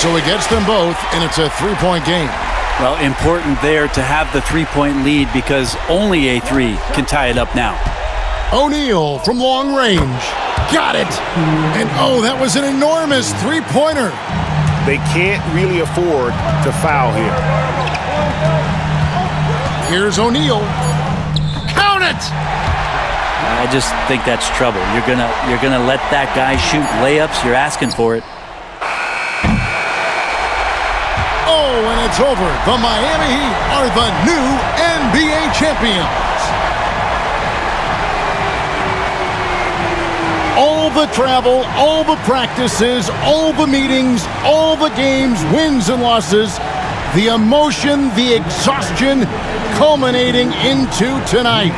So he gets them both, and it's a three-point game. Well, important there to have the three-point lead because only a three can tie it up now. O'Neal from long range. Got it. And oh, that was an enormous three-pointer. They can't really afford to foul here. Here's O'Neal. Count it! I just think that's trouble. You're gonna you're gonna let that guy shoot layups. You're asking for it. Oh, and it's over. The Miami Heat are the new NBA champions. All the travel, all the practices, all the meetings, all the games, wins and losses, the emotion, the exhaustion culminating into tonight.